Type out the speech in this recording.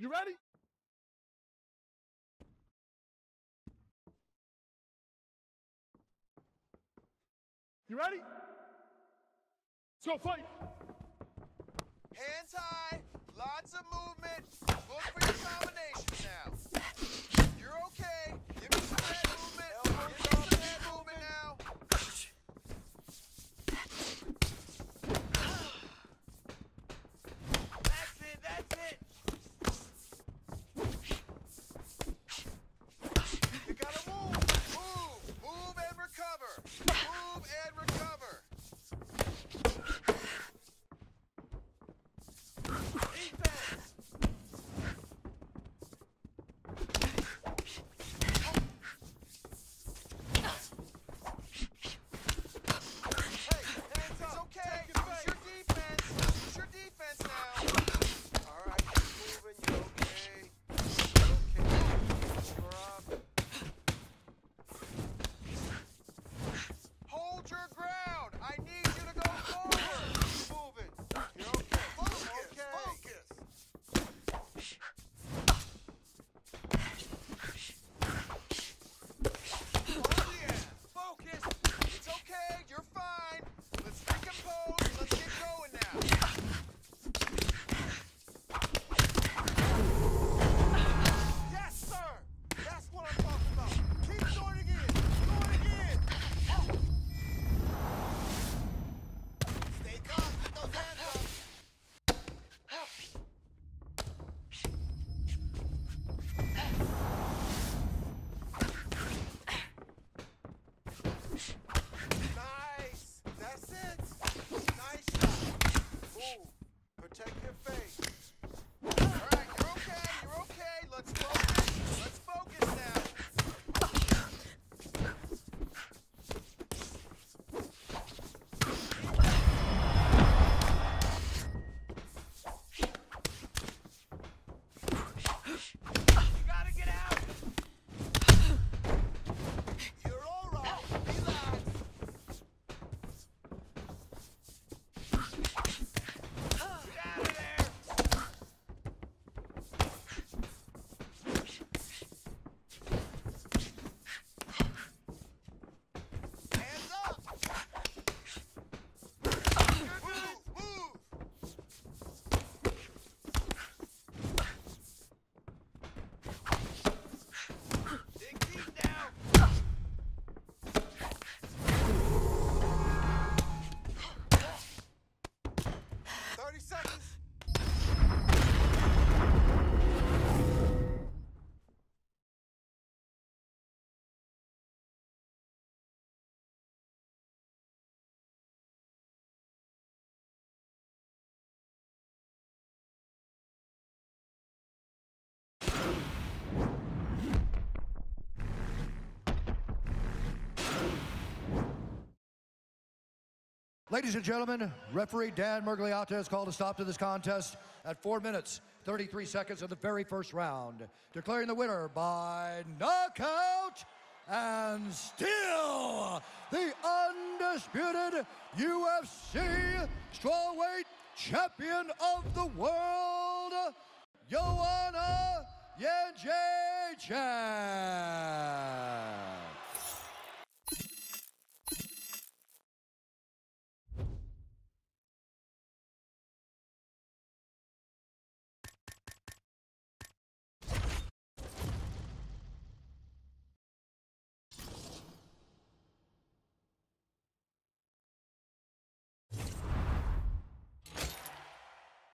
You ready? You ready? Let's go fight. Hands high. Ladies and gentlemen, referee Dan Miragliotta has called a stop to this contest at 4 minutes, 33 seconds of the very first round, declaring the winner by knockout and still the undisputed UFC strawweight champion of the world, Joanna Jędrzejczyk.